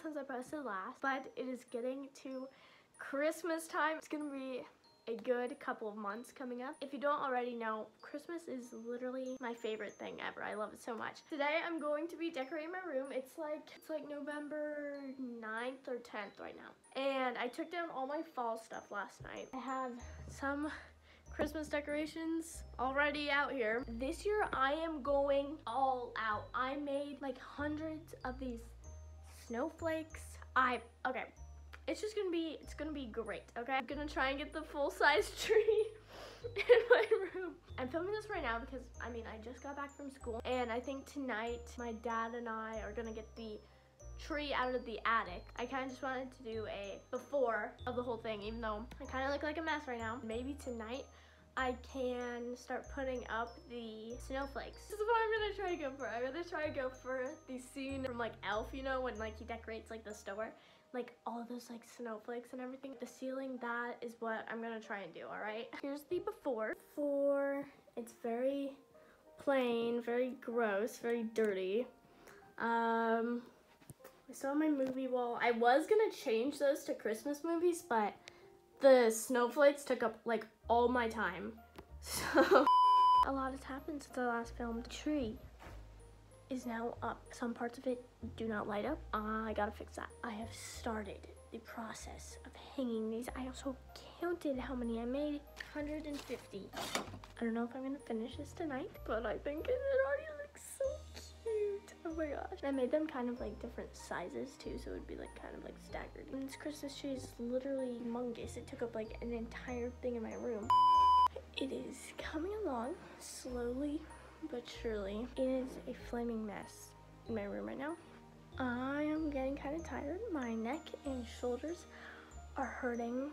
since I posted last, but it is getting to Christmas time. It's gonna be a good couple of months coming up. If you don't already know, Christmas is literally my favorite thing ever. I love it so much. Today I'm going to be decorating my room. It's like it's like November 9th or 10th right now. And I took down all my fall stuff last night. I have some Christmas decorations already out here. This year I am going all out. I made like hundreds of these snowflakes. I, okay, it's just gonna be, it's gonna be great, okay? I'm gonna try and get the full-size tree in my room. I'm filming this right now because, I mean, I just got back from school and I think tonight my dad and I are gonna get the tree out of the attic. I kind of just wanted to do a before of the whole thing, even though I kind of look like a mess right now. Maybe tonight I can start putting up the snowflakes. This is what I'm gonna try to go for. I'm gonna try to go for the scene from like Elf, you know, when like he decorates like the store. Like all those like snowflakes and everything. The ceiling, that is what I'm gonna try and do, all right? Here's the before. For, it's very plain, very gross, very dirty. Um, I saw my movie wall. I was gonna change those to Christmas movies, but the snowflakes took up like all my time. So a lot has happened since I last filmed. The tree is now up. Some parts of it do not light up. I gotta fix that. I have started the process of hanging these. I also counted how many I made. 150. I don't know if I'm gonna finish this tonight, but I think it already gosh. I made them kind of like different sizes too, so it would be like kind of like staggered. And this Christmas tree is literally humongous. It took up like an entire thing in my room. It is coming along slowly but surely. It is a flaming mess in my room right now. I am getting kind of tired. My neck and shoulders are hurting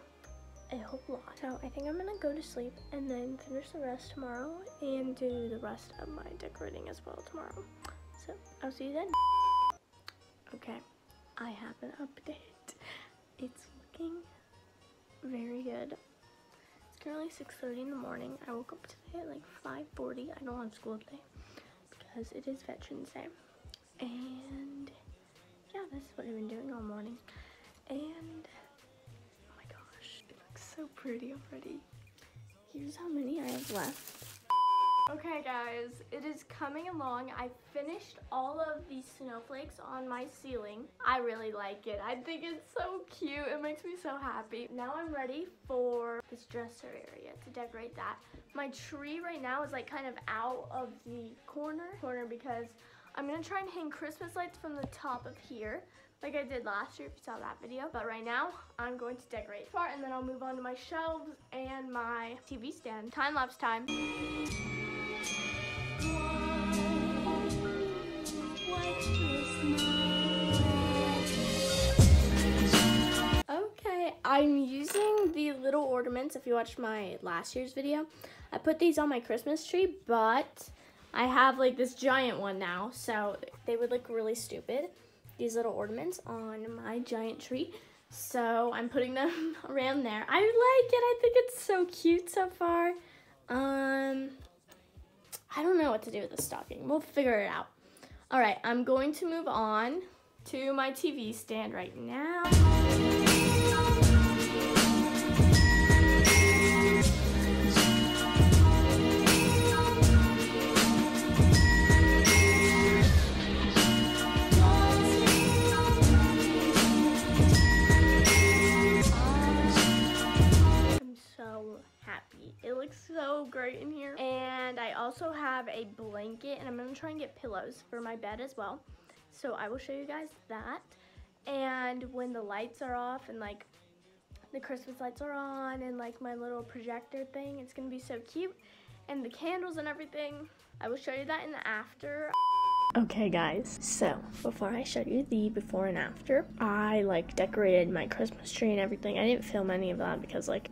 a whole lot. So I think I'm gonna go to sleep and then finish the rest tomorrow and do the rest of my decorating as well tomorrow. So I'll see you then. Okay, I have an update. It's looking very good. It's currently 6.30 in the morning. I woke up today at like 5.40. I don't have school today because it is Veterans Day. And yeah, this is what I've been doing all morning. And oh my gosh, it looks so pretty already. Here's how many I have left. Okay guys, it is coming along. I finished all of these snowflakes on my ceiling. I really like it. I think it's so cute. It makes me so happy. Now I'm ready for this dresser area to decorate that. My tree right now is like kind of out of the corner, corner because I'm gonna try and hang Christmas lights from the top of here like I did last year if you saw that video. But right now, I'm going to decorate part and then I'll move on to my shelves and my TV stand. Time lapse time. Okay, I'm using the little ornaments. If you watched my last year's video, I put these on my Christmas tree, but I have like this giant one now, so they would look really stupid. These little ornaments on my giant tree. So I'm putting them around there. I like it. I think it's so cute so far. Um, I don't know what to do with the stocking. We'll figure it out. All right, I'm going to move on to my TV stand right now. It looks so great in here. And I also have a blanket and I'm gonna try and get pillows for my bed as well. So I will show you guys that. And when the lights are off and like the Christmas lights are on and like my little projector thing, it's gonna be so cute. And the candles and everything, I will show you that in the after. Okay guys, so before I show you the before and after, I like decorated my Christmas tree and everything. I didn't film any of that because like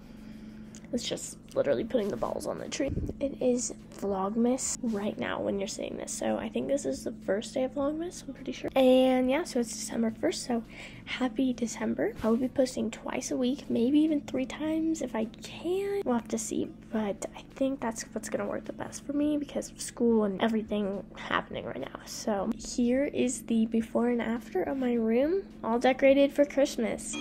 was just literally putting the balls on the tree. It is Vlogmas right now when you're seeing this. So I think this is the first day of Vlogmas, I'm pretty sure. And yeah, so it's December 1st, so happy December. I will be posting twice a week, maybe even three times if I can. We'll have to see, but I think that's what's gonna work the best for me because of school and everything happening right now. So here is the before and after of my room, all decorated for Christmas.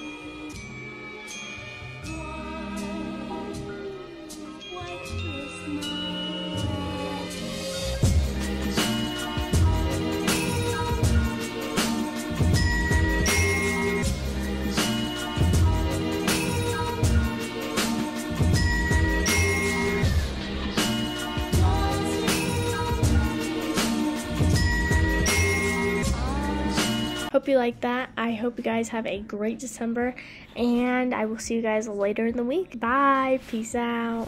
Hope you like that. I hope you guys have a great December, and I will see you guys later in the week. Bye. Peace out.